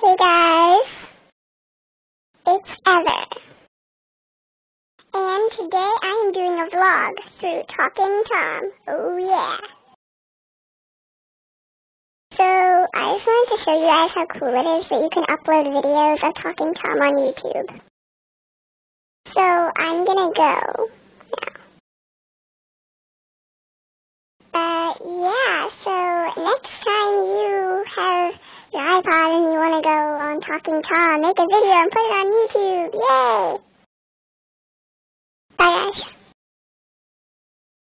Hey guys, it's Ever. And today I am doing a vlog through Talking Tom. Oh yeah. So I just wanted to show you guys how cool it is that you can upload videos of Talking Tom on YouTube. So I'm gonna go. Uh, yeah, so next time you have your iPod and you want to go on Talking Tom, make a video and put it on YouTube. Yay! Bye guys.